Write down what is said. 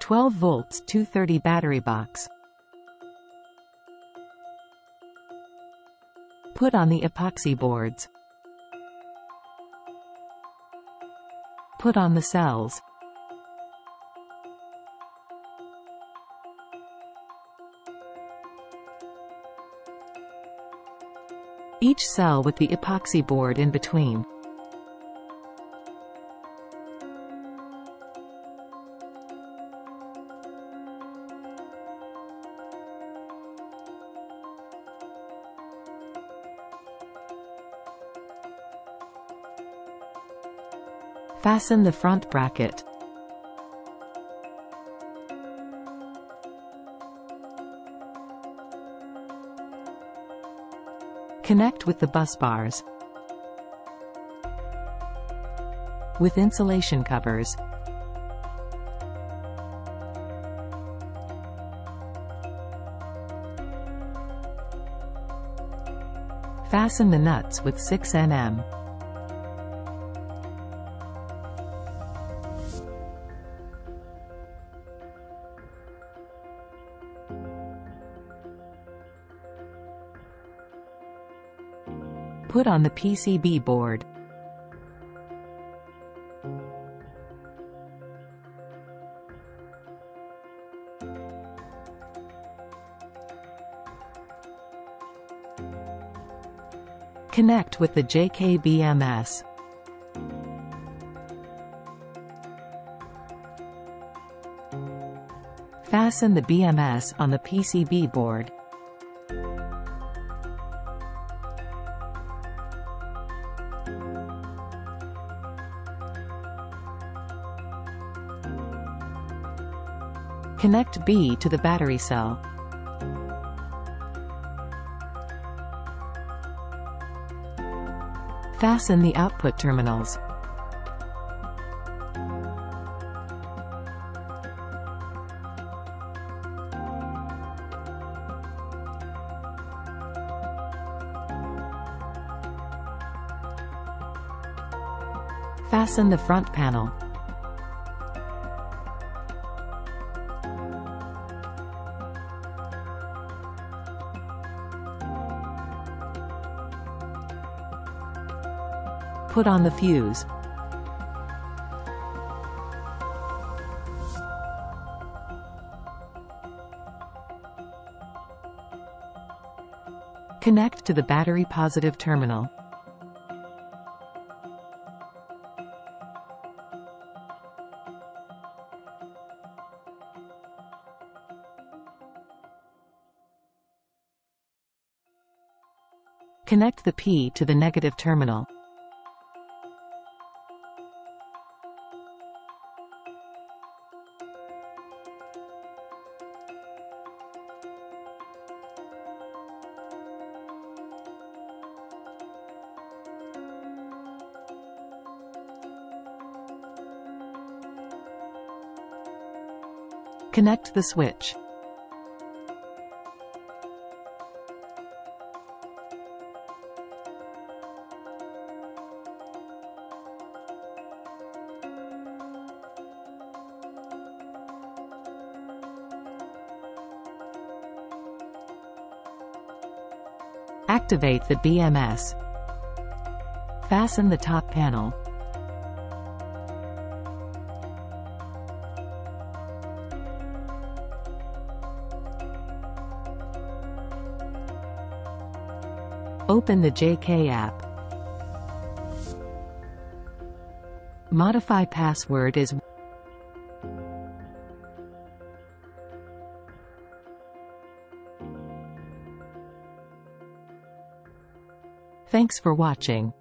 12 volts 230 battery box. Put on the epoxy boards. Put on the cells. Each cell with the epoxy board in between. Fasten the front bracket. Connect with the bus bars. With insulation covers. Fasten the nuts with 6 nm. Put on the PCB board. Connect with the JKBMS. Fasten the BMS on the PCB board. Connect B to the battery cell. Fasten the output terminals. Fasten the front panel. Put on the fuse. Connect to the battery positive terminal. Connect the P to the negative terminal. Connect the switch. Activate the BMS. Fasten the top panel. Open the JK app. Modify password is Thanks for watching.